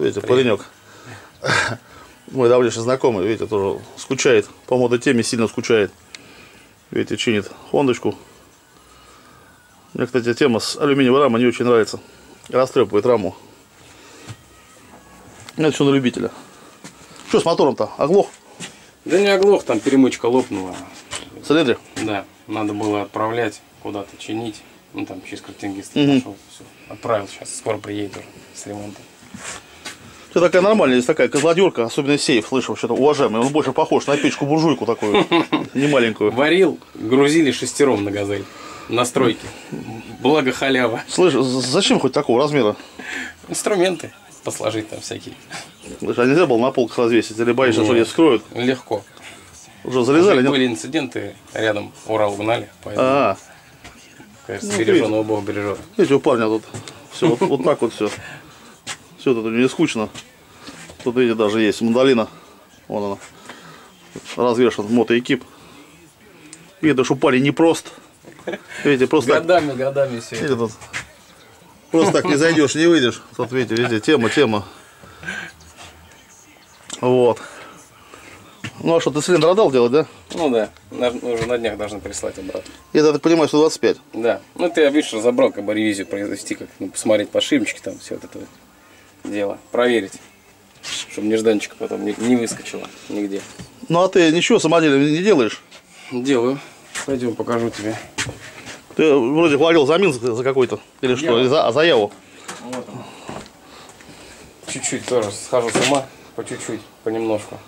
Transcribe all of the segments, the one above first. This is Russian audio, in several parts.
Видите, паренек. Мой давнейший знакомый, видите, тоже скучает. По модной теме сильно скучает. Видите, чинит хондочку. Мне, кстати, тема с алюминиевой рамой не очень нравится. Растрепывает раму. Ну, Это все на любителя. Что с мотором-то? Оглох? Да не оглох, там перемычка лопнула. Цилиндре? Да, надо было отправлять куда-то чинить. Ну там через картингиста Мгм. пошел. Все. Отправил сейчас, скоро приедет уже с ремонтом. Все такая нормальная, есть такая козлодерка, особенно сейф, слышал, что-то уважаемый. Он больше похож на печку-буржуйку такую, не маленькую. Варил, грузили шестером на газель. На стройке. Благо халява. Слышь, зачем хоть такого размера? Инструменты посложить там всякие. Слышь, а нельзя было на полках развесить? Или боишься, что ее вскроют? Легко. Уже залезали, нет? Были инциденты, рядом Урал гнали, поэтому, А, кажется, ну, береженого Бог бережет. видите, у парня тут все вот, вот так вот все. Все тут не скучно. Тут, видите, даже есть мандолина. Вон она. Развешен мотоэкип. Видно, что парень не прост. Видите, просто так, Годами, годами все видите, тут просто так не зайдешь, не выйдешь. Тут, видите, видите, тема, тема. Вот. Ну а что, ты цилиндр отдал делать, да? Ну да, на- уже на днях должны прислать обратно. Я так понимаю, 125. Да. Ну ты, видишь, разобрал, как бы ревизию произвести, как ну, посмотреть подшипнички там, все вот это вот дело. Проверить. Чтобы нежданчика потом не, не выскочило нигде. Ну а ты ничего самодельно не делаешь? Делаю. Пойдем, покажу тебе. Ты вроде говорил за Минск за какой-то. Или что? Или за, а за Яву? Вот он. Чуть-чуть тоже схожу с ума, по чуть-чуть, понемножку.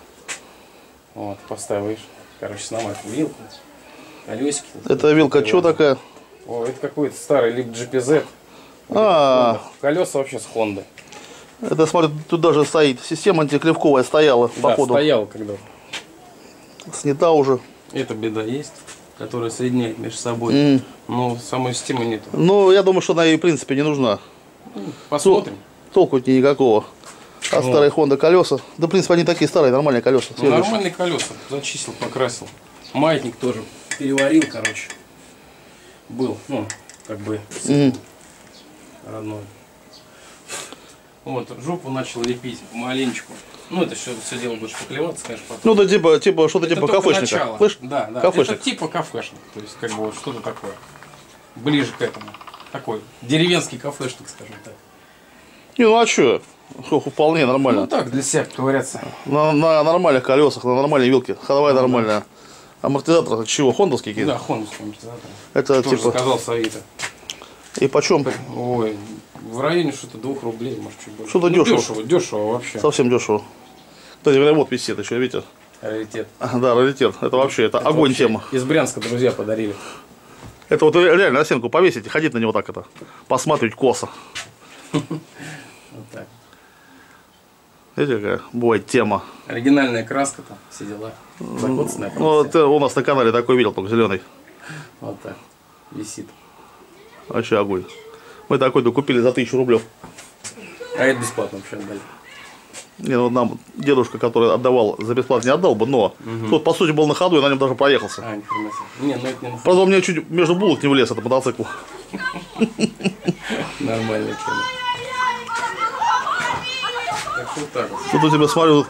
Вот, поставил, видишь. Короче, сломать вилку, колесики. Это вилка что такая? О, это какой-то старый либо GPZ. А, Колеса вообще с Honda. Это смотри, тут даже стоит. Система антиклевковая стояла, Да, походу. стоял когда Снята уже. Эта беда есть, которая соединяет между собой. М. Но самой системы нету. Ну, я думаю, что она ей, в принципе, не нужна. Посмотрим. Толку от нее никакого. А Вот. старые Honda колеса. Да, в принципе, они такие старые, нормальные колеса. Ну, нормальные колеса. Зачистил, покрасил. Маятник тоже переварил, короче. Был, ну, как бы Мгм. родной. Вот, жопу начал лепить помаленечку. Ну, это все, все дело будет шпаклеваться, конечно, потом. Ну, да, типа, типа что-то типа кафешника. начало. Слышь? Да, да. Кафешник. Это типа кафешник. То есть, как бы вот что-то такое. Ближе к этому. Такой деревенский кафешник, скажем так. Не, ну а что? Вполне нормально. Ну так, для себя ковыряться. На, на нормальных колесах, на нормальной вилке. Ходовая нормальная. Амортизатор это чего? Хондовский какие-то? Да, хондовский амортизатор. Это Тоже типа. заказал с Авито. И почем? Ой, в районе что-то двух рублей, может, чуть больше. Что-то Ну, дешево. Дешево, дешево вообще. Совсем дешево. Кстати говоря, вот висит еще, видите? Раритет. Да, раритет. Это вообще, это, огонь Вообще тема. Из Брянска друзья подарили. Это вот реально на стенку повесить и ходить на него так это. Посматривать косо. Вот так. Видите, какая бывает тема. Оригинальная краска там, все дела. Закоцанная Ну, у нас на канале такой видел, только зеленый. Вот так. Висит. Вообще огонь. Мы такой-то купили за тысячу рублев. А это бесплатно вообще отдали. Не, ну нам дедушка, который отдавал за бесплатно, не отдал бы, но тот, по сути, был на ходу и на нем даже проехался. А. Не, ну это не на- Правда, у меня чуть между булок не влез этот мотоцикл. нормальная тема. Так что вот так вот. Тут у тебя, смотрю,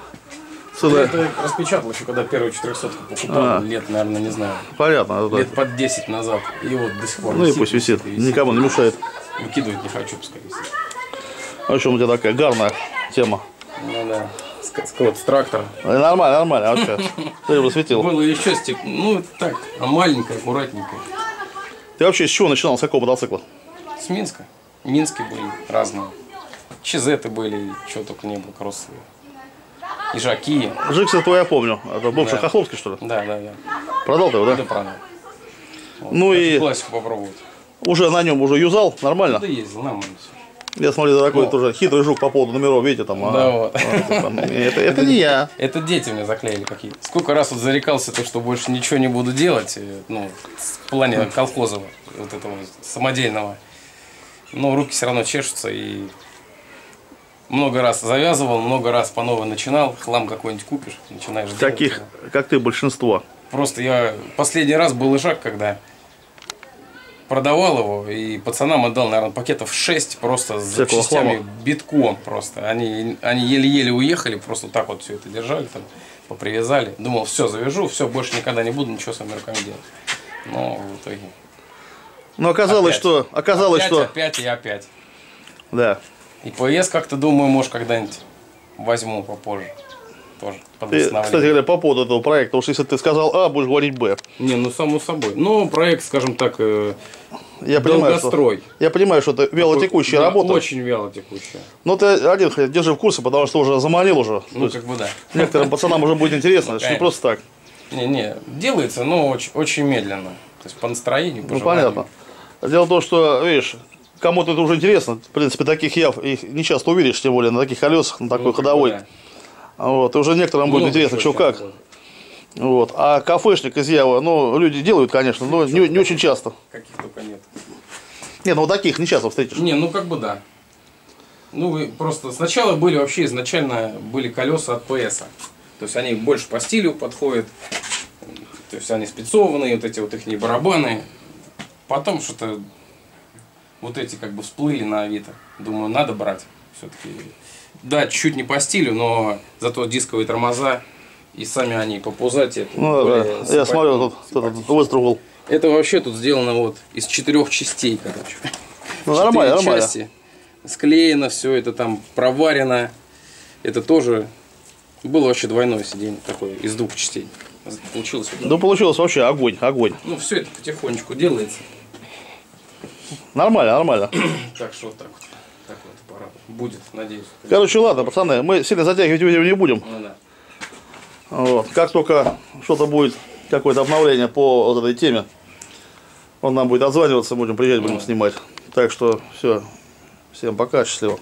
целая... Это распечатал еще, когда первую 400 покупал. А. Лет, наверное, не знаю. Понятно. это- Лет под 10 назад. И вот до сих пор Ну и пусть висит. Никому не мешает. Выкидывать не хочу, пускай висит. А что у тебя такая гарная тема? Ну да. Ск- Скот с трактора. Э, Нормально, нормально, вообще. Ты бы светил. Было еще стек. Ну, так, а маленькая, аккуратненькая. Ты вообще с чего начинал, с какого мотоцикла? С Минска. Минские были разные. Чизеты были, чего только не было, кроссы. Ижаки. Жикс, это я помню. Это бывший Да. Хохловский, что ли? Да, да, да. Продал ты его, Это да? правда. Вот. Ну и- Классику попробовать. Уже на нем уже юзал, нормально? Да ездил, нормально все. Я смотрю, такой Ну. тоже хитрый жук по поводу номеров, видите, там. Да ага. вот. типа, Это, это не я. Это дети мне заклеили какие. Сколько раз вот зарекался, то, что больше ничего не буду делать, ну, в плане колхозового, вот этого самодельного. Но руки все равно чешутся и много раз завязывал, много раз по новой начинал, хлам какой-нибудь купишь, начинаешь делать. Таких, как ты, большинство. Просто я последний раз был ижак, когда продавал его, и пацанам отдал, наверное, пакетов 6 просто с Всякого запчастями хлама. битком просто. Они, они еле-еле уехали, просто так вот все это держали, там, попривязали. Думал, все, завяжу, все, больше никогда не буду ничего своими руками делать. Но в итоге... Но оказалось, опять. что... Оказалось, опять, что... опять и опять. Да. И ПС как-то, думаю, может, когда-нибудь возьму попозже. Тоже под кстати говоря, по поводу этого проекта, уж если ты сказал А, будешь говорить Б. Не, ну само собой. Ну, проект, скажем так, э, Я понимаю, что, долгострой. я понимаю, что это вялотекущая Да, работа. Очень вяло текущая. Но ты один хоть держи в курсе, потому что уже заманил уже. Ну, как бы да. некоторым пацанам уже будет интересно, это не просто так. Не-не, делается, но очень, очень медленно. То есть по настроению, по Ну, понятно. Дело в том, что, видишь, кому-то это уже интересно. В принципе, таких яв их не часто увидишь, тем более на таких колесах, на такой Ну, ходовой. да. Вот. И уже некоторым будет интересно, что как. Вот. А кафешник из Ява, ну, люди делают, конечно, но не, не очень часто. Каких только нет. Нет, ну вот таких не часто встретишь. Не, ну как бы да. Ну, просто сначала были вообще изначально были колеса от PS. -а. То есть они больше по стилю подходят. То есть они спецованные, вот эти вот их барабаны. Потом что-то вот эти как бы всплыли на Авито. Думаю, надо брать. Все-таки. Да, чуть не по стилю, но зато дисковые тормоза. И сами они по пузате. Ну, да. Я смотрю, тут, этот выстрел. Это вообще тут сделано вот из четырех частей, короче. Ну, нормально, Четыре нормально. части. Склеено все, это там проварено. Это тоже было вообще двойное сиденье такое, из двух частей. Получилось. Ну, получилось вообще огонь, огонь. Ну, все это потихонечку делается. Нормально, нормально. Так что вот так вот. Так вот, аппарат. Будет, надеюсь. Короче, ладно, пацаны, мы сильно затягивать видео не будем. Ну да. Вот. Как только что-то будет, какое-то обновление по вот этой теме, он нам будет отзваниваться, будем приезжать, будем снимать. Так что все, всем пока, счастливо.